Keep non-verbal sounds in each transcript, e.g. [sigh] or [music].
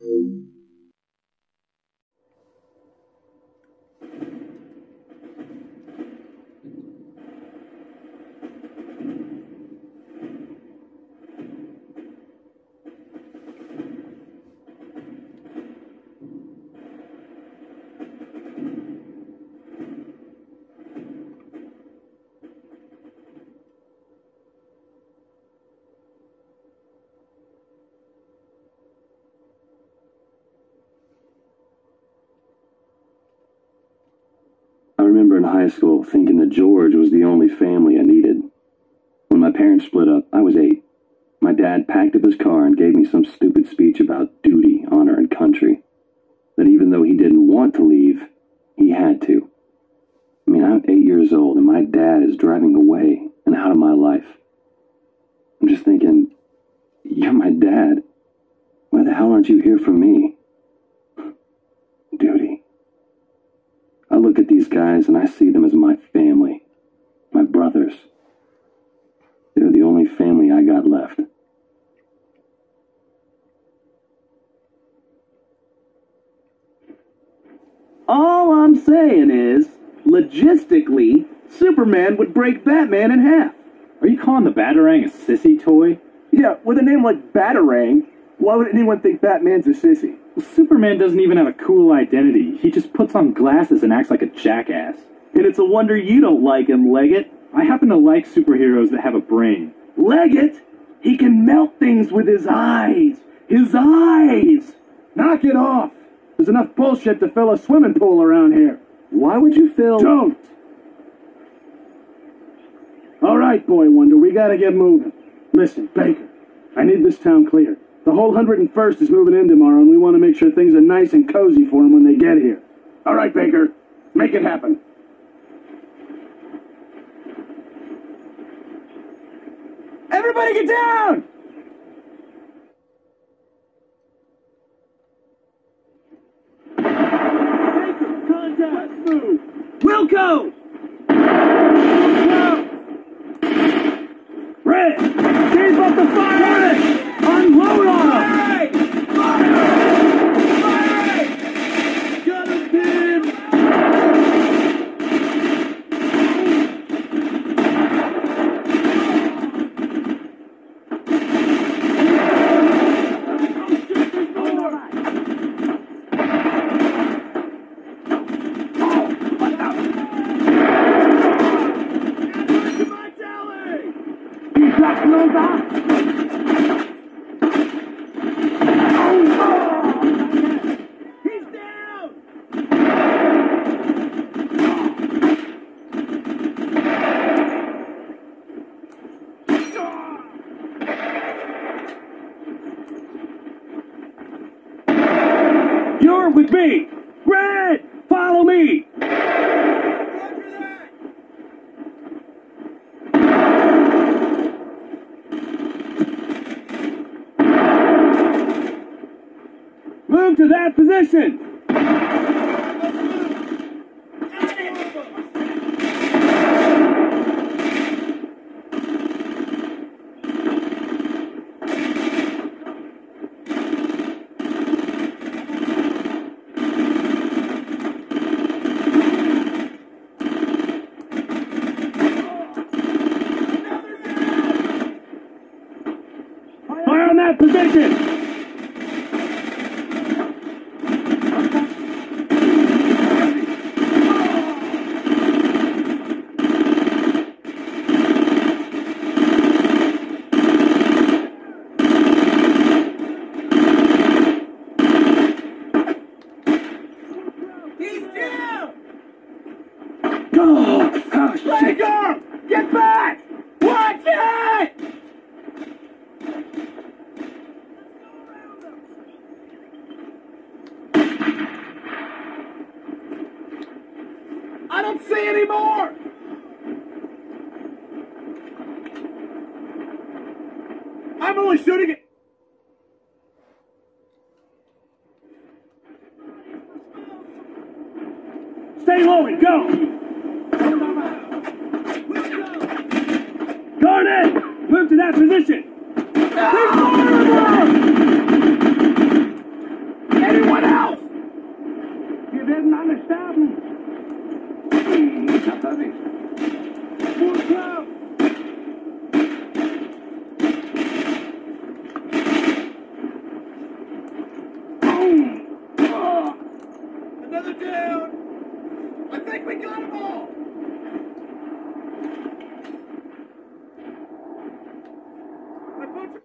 Música remember in high school thinking that George was the only family I needed. When my parents split up, I was eight. My dad packed up his car and gave me some stupid speech about duty, honor, and country. That even though he didn't want to leave, he had to. I mean, I'm eight years old and my dad is driving away and out of my life. I'm just thinking, you're my dad. Why the hell aren't you here for me? [laughs] Duty. I look at these guys and I see them as my family, my brothers. They're the only family I got left. All I'm saying is, logistically, Superman would break Batman in half. Are you calling the Batarang a sissy toy? Yeah, with a name like Batarang, why would anyone think Batman's a sissy? Superman doesn't even have a cool identity. He just puts on glasses and acts like a jackass. And it's a wonder you don't like him, Leggett. I happen to like superheroes that have a brain. Leggett? He can melt things with his eyes. His eyes! Knock it off! There's enough bullshit to fill a swimming pool around here. Why would you fill... Don't! All right, Boy Wonder, we gotta get moving. Listen, Baker, I need this town cleared. The whole 101st is moving in tomorrow, and we want to make sure things are nice and cozy for them when they get here. All right, Baker, make it happen. Everybody get down! Baker, contact, move. Wilco! Wilco! Red, keep up the fire! Unload on them! Fire! Fire! Got him, Tim! He's down! You're with me! Red! Follow me! That position! On that position! He's down! Go! Oh, shit! Go! Get back! Watch it! I don't see any more! I'm only shooting it. Stay low and go! Garnet! Move to that position! He's vulnerable! Anyone else? You didn't understand me. Full crowd! Boom! Oh, Another down! I think we got them all! I put you-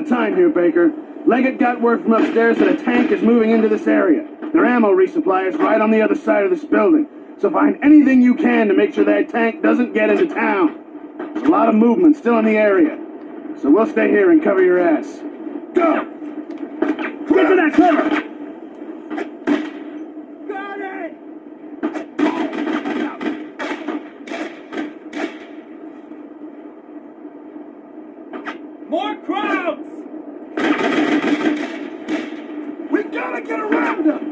Of time here, Baker. Leggett got word from upstairs that a tank is moving into this area. Their ammo resupply is right on the other side of this building. So find anything you can to make sure that tank doesn't get into town. There's a lot of movement still in the area. So we'll stay here and cover your ass. Go! Get to that cover! Got it! More Krauts! We gotta get around them!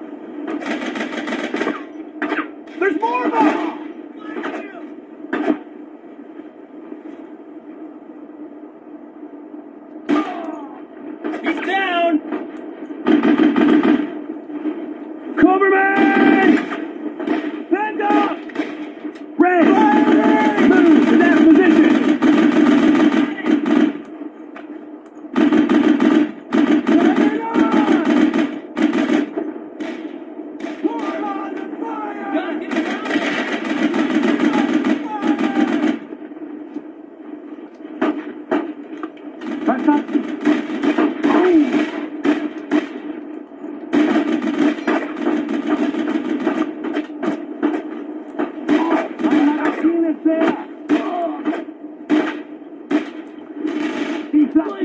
There's more of them! He's down! Cover me! Stand up! Ray! Move to that position! Gotta get around! Target them! Covering fire! I don't see any more. I need to go to confession again after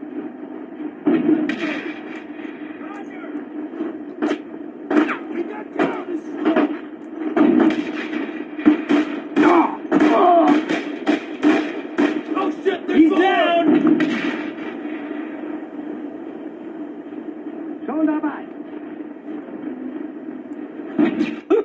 Ooh!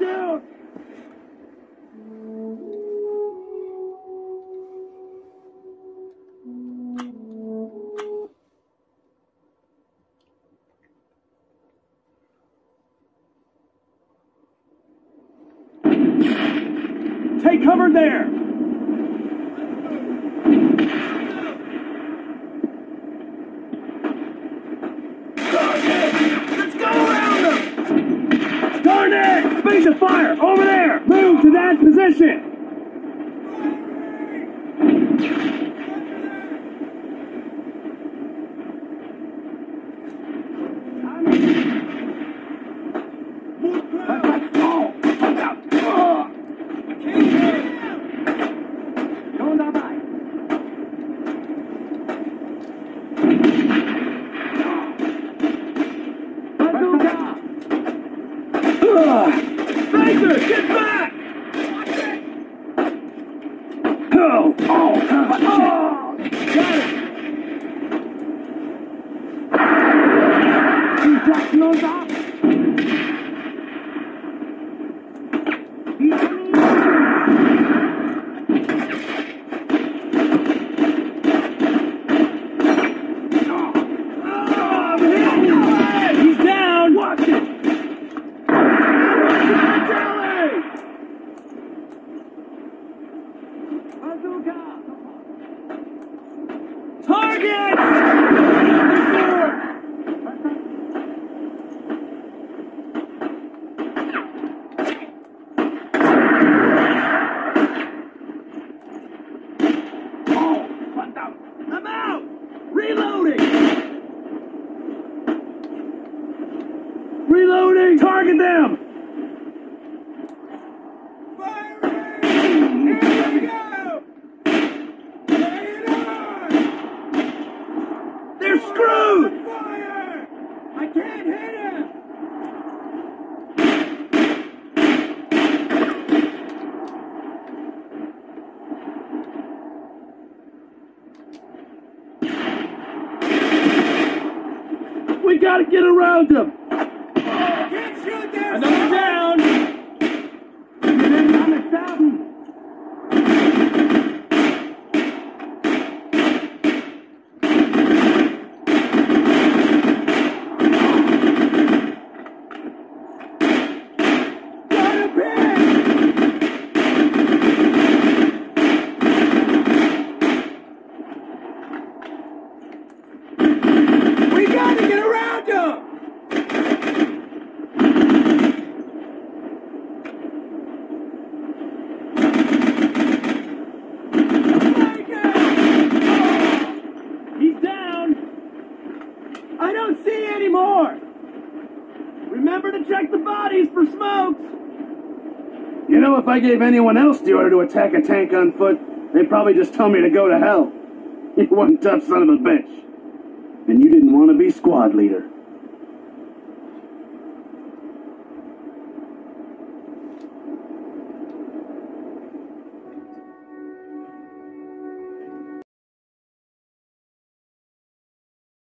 Down! Base of fire! Over there! Move to that position! More Krauts! I can't hear him! Schon dabei! Bazooka! Baker, get back! Oh! Oh! oh. Got it! He's got close up! He's down! Watch it! Target! I'm out! Reloading! Reloading! Target them! Firing! Here we go! Lay it on! They're screwed! Fire! I can't hit him! We gotta get around them! Can't shoot there! Another down! Get in on the down! Got a pin! We gotta get around him! He's down! I don't see any more! Remember to check the bodies for smokes! You know, if I gave anyone else the order to attack a tank on foot, they'd probably just tell me to go to hell. [laughs] You one tough son of a bitch. And you didn't want to be squad leader.